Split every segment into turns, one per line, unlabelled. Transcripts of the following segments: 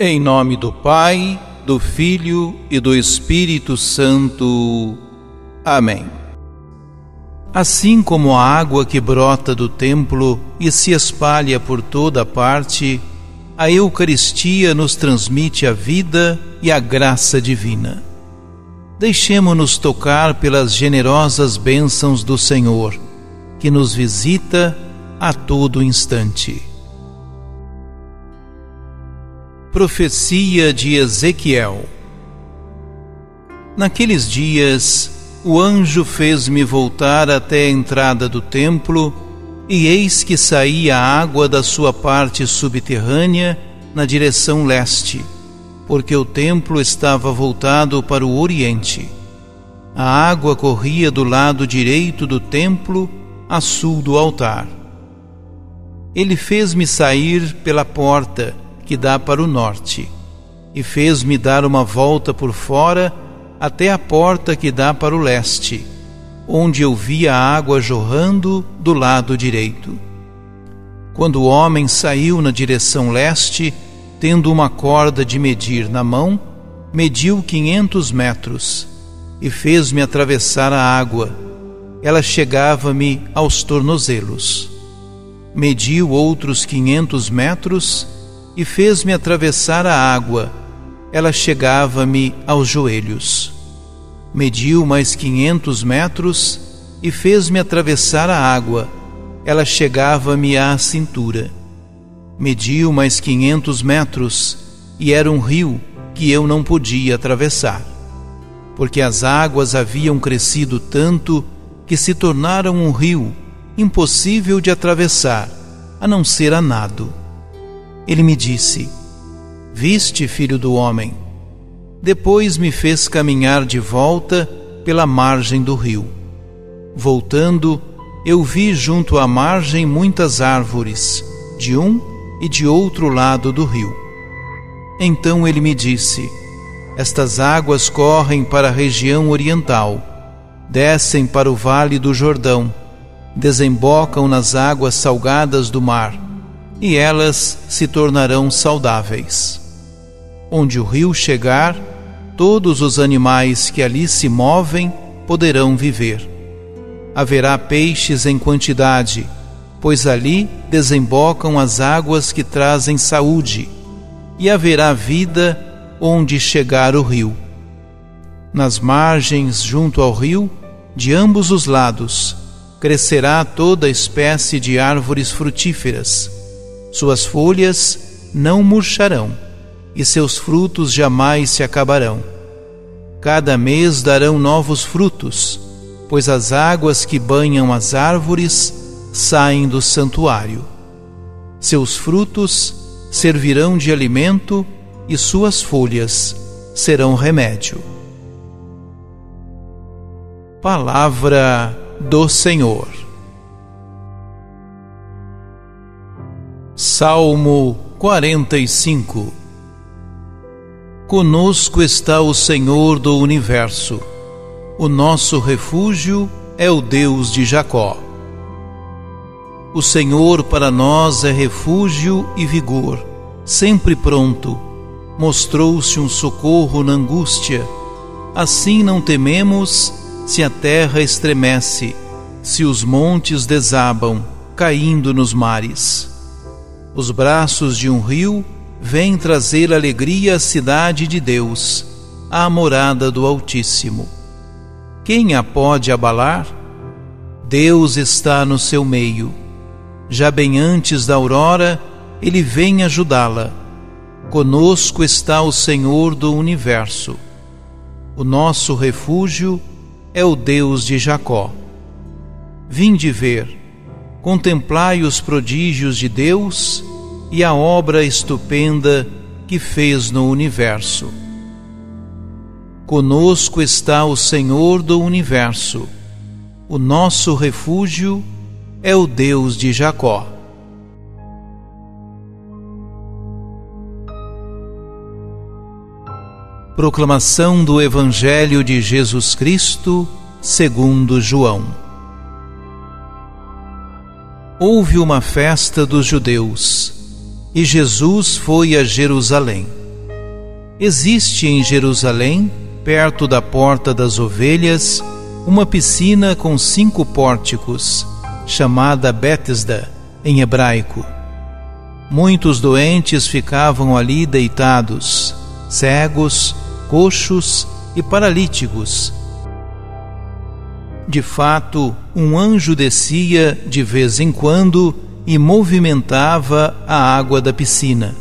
Em nome do Pai, do Filho e do Espírito Santo. Amém. Assim como a água que brota do templo e se espalha por toda parte, a Eucaristia nos transmite a vida e a graça divina. Deixemo-nos tocar pelas generosas bênçãos do Senhor, que nos visita a todo instante. Profecia de Ezequiel Naqueles dias, o anjo fez-me voltar até a entrada do templo, e eis que saía água da sua parte subterrânea na direção leste, porque o templo estava voltado para o oriente. A água corria do lado direito do templo, a sul do altar. Ele fez-me sair pela porta que dá para o norte, e fez-me dar uma volta por fora até a porta que dá para o leste, onde eu vi a água jorrando do lado direito. Quando o homem saiu na direção leste, tendo uma corda de medir na mão, mediu quinhentos metros e fez-me atravessar a água. Ela chegava-me aos tornozelos. Mediu outros quinhentos metros e fez-me atravessar a água. Ela chegava-me aos joelhos. Mediu mais quinhentos metros e fez-me atravessar a água. Ela chegava-me à cintura. Mediu mais quinhentos metros e era um rio que eu não podia atravessar, porque as águas haviam crescido tanto que se tornaram um rio impossível de atravessar, a não ser a nado. Ele me disse: Viste, filho do homem. Depois me fez caminhar de volta pela margem do rio. Voltando, eu vi junto à margem muitas árvores, de um e de outro lado do rio. Então ele me disse: Estas águas correm para a região oriental, descem para o vale do Jordão, desembocam nas águas salgadas do mar e elas se tornarão saudáveis. Onde o rio chegar, todos os animais que ali se movem poderão viver. Haverá peixes em quantidade, pois ali desembocam as águas que trazem saúde, e haverá vida onde chegar o rio. Nas margens, junto ao rio, de ambos os lados, crescerá toda espécie de árvores frutíferas suas folhas não murcharão e seus frutos jamais se acabarão. Cada mês darão novos frutos, pois as águas que banham as árvores saem do santuário. Seus frutos servirão de alimento e suas folhas serão remédio. Palavra do Senhor. Salmo 45 Conosco está o Senhor do universo, o nosso refúgio é o Deus de Jacó. O Senhor para nós é refúgio e vigor, sempre pronto, mostrou-se um socorro na angústia. Assim não tememos se a terra estremece, se os montes desabam, caindo nos mares. Os braços de um rio vêm trazer alegria à cidade de Deus, à morada do Altíssimo. Quem a pode abalar? Deus está no seu meio. Já bem antes da aurora, ele vem ajudá-la. Conosco está o Senhor do universo. O nosso refúgio é o Deus de Jacó. Vinde ver contemplai os prodígios de Deus e a obra estupenda que fez no universo. Conosco está o Senhor do universo, o nosso refúgio é o Deus de Jacó. Proclamação do Evangelho de Jesus Cristo, segundo João houve uma festa dos judeus e Jesus foi a Jerusalém. Existe em Jerusalém, perto da Porta das Ovelhas, uma piscina com cinco pórticos, chamada Betesda, em hebraico. Muitos doentes ficavam ali deitados, cegos, coxos e paralíticos. De fato, um anjo descia de vez em quando e movimentava a água da piscina.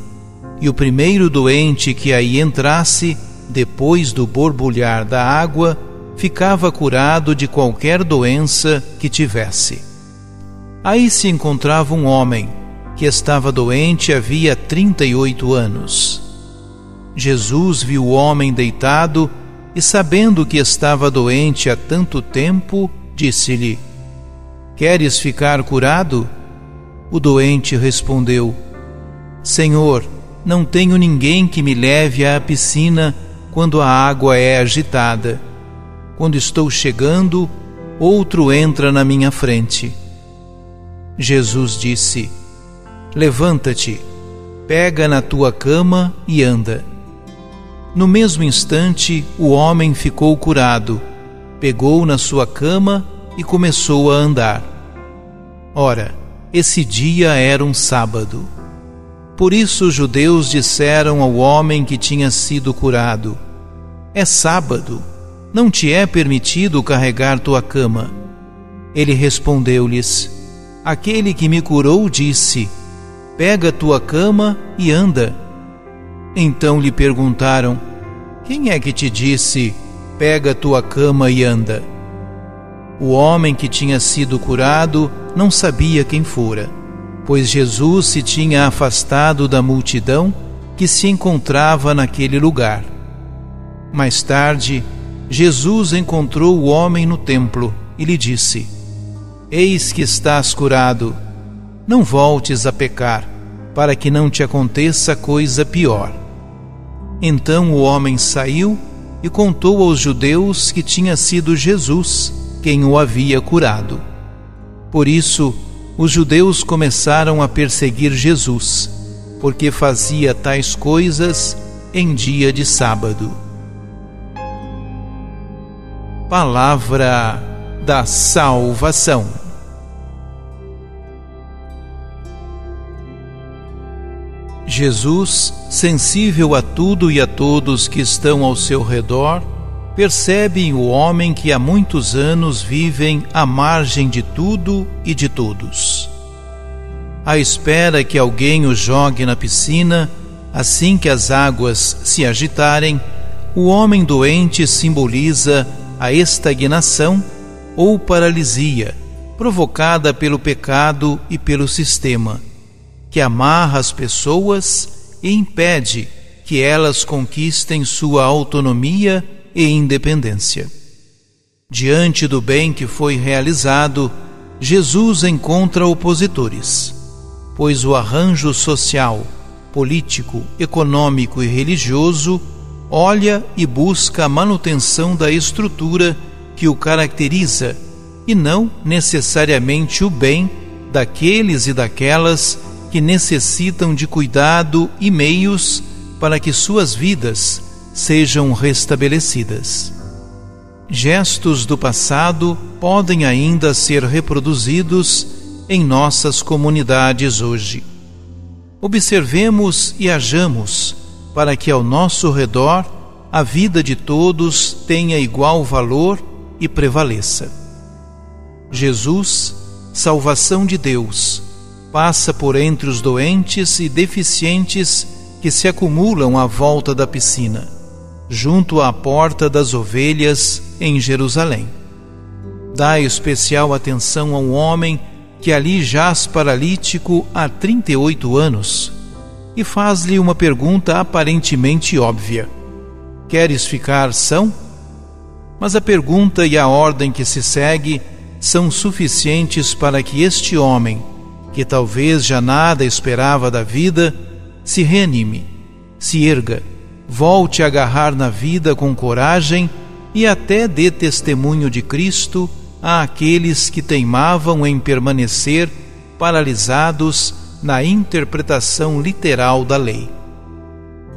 E o primeiro doente que aí entrasse, depois do borbulhar da água, ficava curado de qualquer doença que tivesse. Aí se encontrava um homem que estava doente havia 38 anos. Jesus viu o homem deitado e, sabendo que estava doente há tanto tempo, disse-lhe: Queres ficar curado? O doente respondeu: Senhor, não tenho ninguém que me leve à piscina quando a água é agitada. Quando estou chegando, outro entra na minha frente. Jesus disse: Levanta-te, pega na tua cama e anda. No mesmo instante, o homem ficou curado, pegou na sua cama e começou a andar. Ora, esse dia era um sábado. Por isso os judeus disseram ao homem que tinha sido curado: É sábado, não te é permitido carregar tua cama. Ele respondeu-lhes: Aquele que me curou disse: Pega tua cama e anda. Então lhe perguntaram: Quem é que te disse: Pega tua cama e anda? O homem que tinha sido curado não sabia quem fora, pois Jesus se tinha afastado da multidão que se encontrava naquele lugar. Mais tarde, Jesus encontrou o homem no templo e lhe disse: Eis que estás curado não voltes a pecar, para que não te aconteça coisa pior. Então o homem saiu e contou aos judeus que tinha sido Jesus quem o havia curado. Por isso, os judeus começaram a perseguir Jesus, porque fazia tais coisas em dia de sábado. Palavra da Salvação. Jesus, sensível a tudo e a todos que estão ao seu redor, percebe o homem que há muitos anos vivem à margem de tudo e de todos. À espera que alguém o jogue na piscina, assim que as águas se agitarem, o homem doente simboliza a estagnação ou paralisia provocada pelo pecado e pelo sistema que amarra as pessoas e impede que elas conquistem sua autonomia e independência. Diante do bem que foi realizado, Jesus encontra opositores, pois o arranjo social, político, econômico e religioso olha e busca a manutenção da estrutura que o caracteriza e não necessariamente o bem daqueles e daquelas que necessitam de cuidado e meios para que suas vidas sejam restabelecidas. Gestos do passado podem ainda ser reproduzidos em nossas comunidades hoje. Observemos e hajamos para que ao nosso redor a vida de todos tenha igual valor e prevaleça. Jesus, salvação de Deus, passa por entre os doentes e deficientes que se acumulam à volta da piscina, junto à porta das ovelhas em Jerusalém. Dá especial atenção ao homem que ali jaz paralítico há 38 anos e faz-lhe uma pergunta aparentemente óbvia: Queres ficar são? Mas a pergunta e a ordem que se segue são suficientes para que este homem, que talvez já nada esperava da vida, se reanime, se erga, volte a agarrar na vida com coragem e até dê testemunho de Cristo àqueles que teimavam em permanecer paralisados na interpretação literal da lei.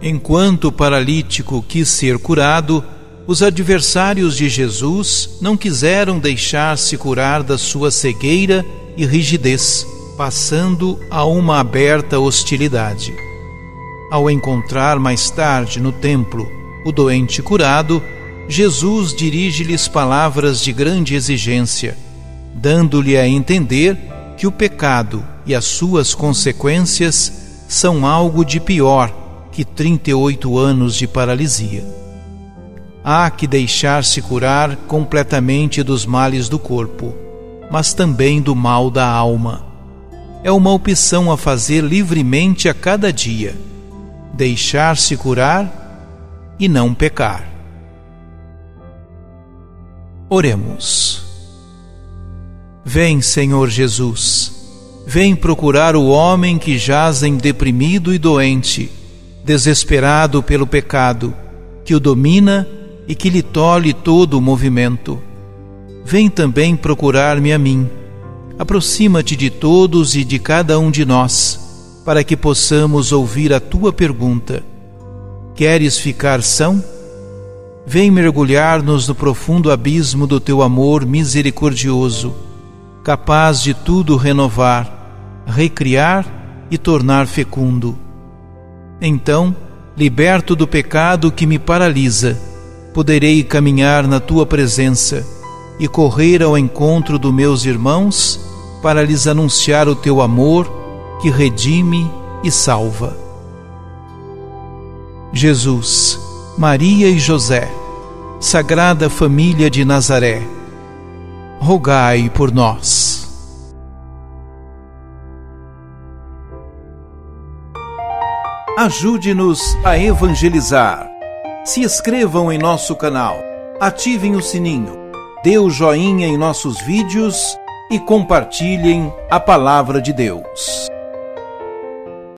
Enquanto o paralítico quis ser curado, os adversários de Jesus não quiseram deixar-se curar da sua cegueira e rigidez, passando a uma aberta hostilidade. Ao encontrar mais tarde no templo o doente curado, Jesus dirige-lhes palavras de grande exigência, dando-lhe a entender que o pecado e as suas consequências são algo de pior que 38 anos de paralisia. Há que deixar-se curar completamente dos males do corpo, mas também do mal da alma. É uma opção a fazer livremente a cada dia. Deixar-se curar e não pecar. Oremos. Vem, Senhor Jesus, vem procurar o homem que jazem deprimido e doente, desesperado pelo pecado, que o domina e que lhe tolhe todo o movimento. Vem também procurar-me a mim. Aproxima-te de todos e de cada um de nós, para que possamos ouvir a tua pergunta: Queres ficar são? Vem mergulhar-nos no profundo abismo do teu amor misericordioso, capaz de tudo renovar, recriar e tornar fecundo. Então, liberto do pecado que me paralisa, poderei caminhar na tua presença e correr ao encontro dos meus irmãos para lhes anunciar o teu amor que redime e salva. Jesus, Maria e José, Sagrada Família de Nazaré, rogai por nós. Ajude-nos a evangelizar. Se inscrevam em nosso canal, ativem o sininho, dê o joinha em nossos vídeos e compartilhem a palavra de Deus.